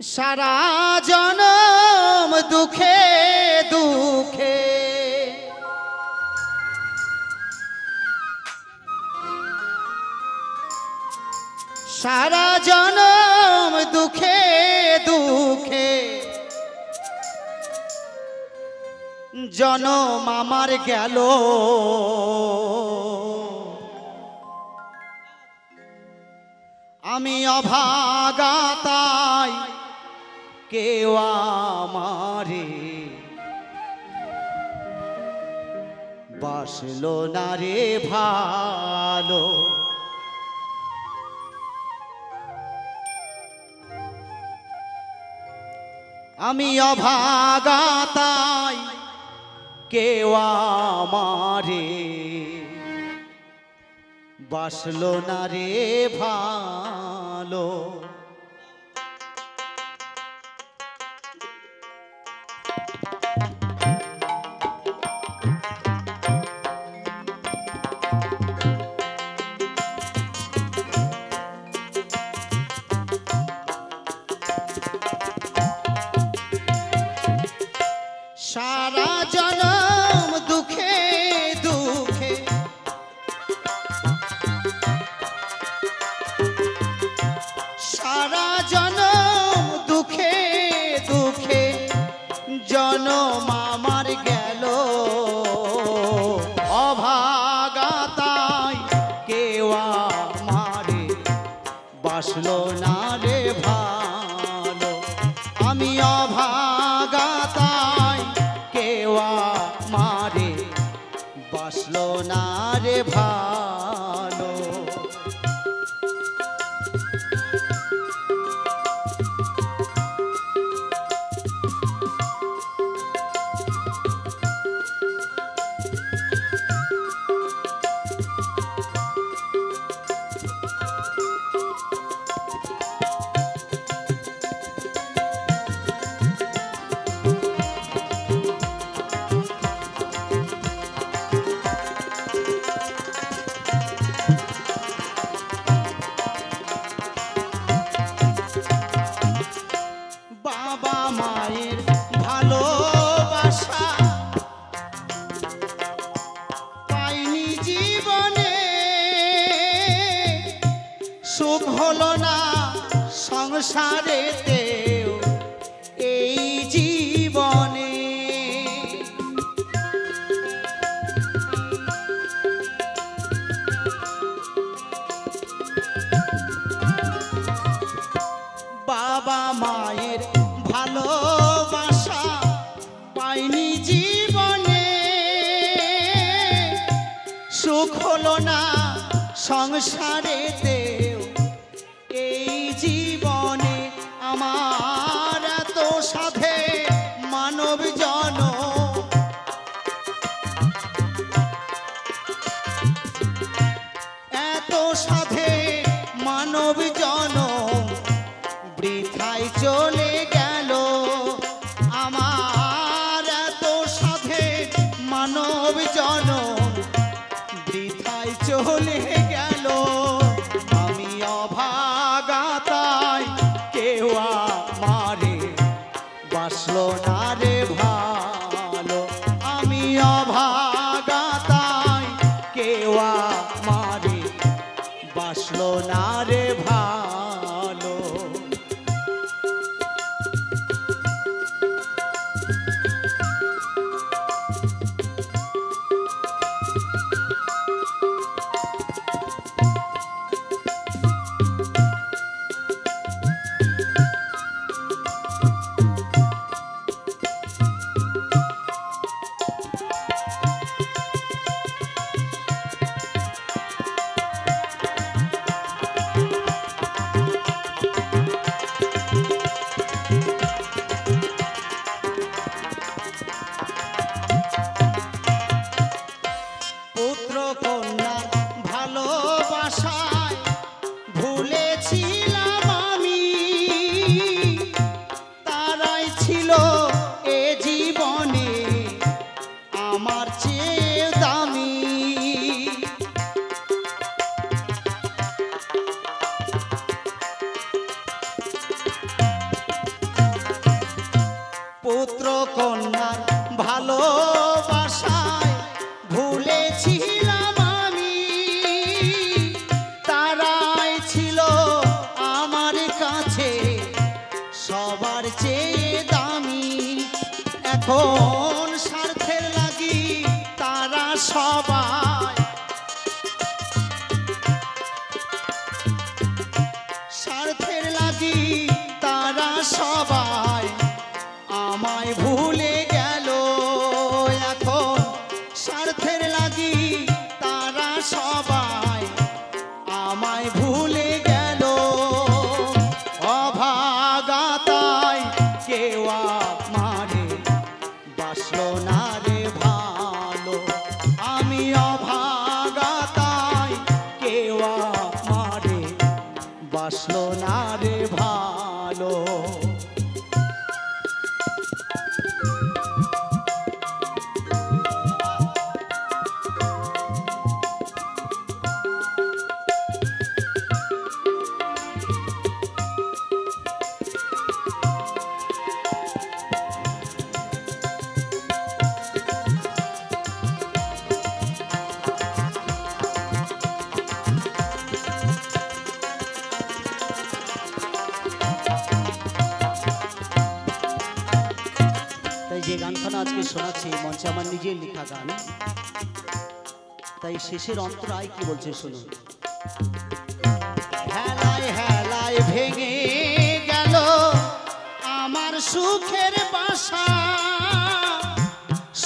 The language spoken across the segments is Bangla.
সারা জনম দুঃখে দুঃখে। সারা জনম দুঃখে দুঃখে। জনম আমার গেল। আমি অভাগা তাই কেউ আমারে বাসলো না রে ভালো। আমি অভাগা তাই কেউ আমারে বাসলো না রে ভালো। জনম দুঃখে দুঃখে। সারা জনম দুঃখে দুঃখে, জনম আমার গেল। অভাগাতাই কেউ আমারে বাসলো না। বাসলো না রে সুখ হলো না সংসারেতেও এই জীবনে। বাবা মায়ের ভালোবাসা পাইনি জীবনে। সুখ হলো না সংসারেতেও বাসলো না গানখানা আজকে শোনাচ্ছি, মঞ্চে আমার নিজের লেখা গান। তাই শেষের অন্তরায় কি বলছে শুনুন। হেলায় হেলায় ভেঙে গেল আমার সুখের বাসা।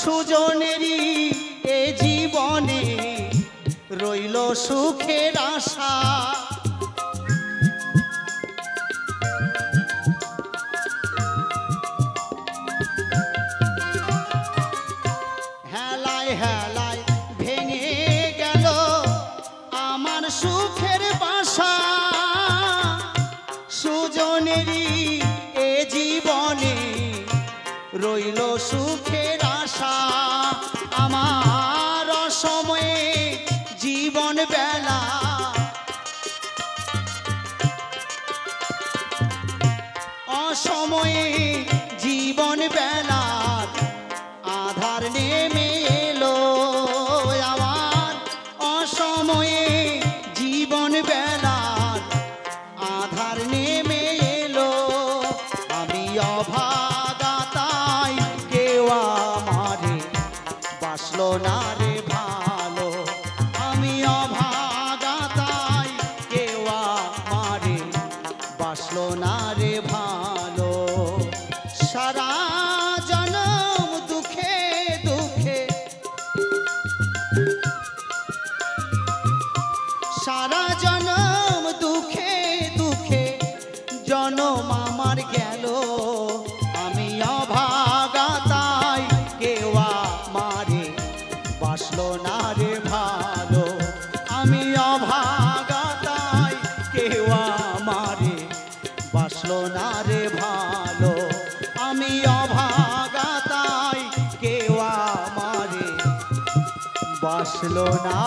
সুজনেরই এ জীবনে রইল সুখের আশা। ভেঙে গেল আমার সুখের বাসা। এ জীবনে রইল সুখের আশা। আমার সময়ে জীবন বেলা। অসময়ে জীবন বেলার জনম দুঃখে দুঃখে জনম আমার গেল। আমি অভাগা তাই কেউ মারে বাসলো না রে ভালো। আমি অভাগা তাই কেউ মারে বাসলো না রে ভালো। আমি অভাগা তাই কেউ মারে বাসলো না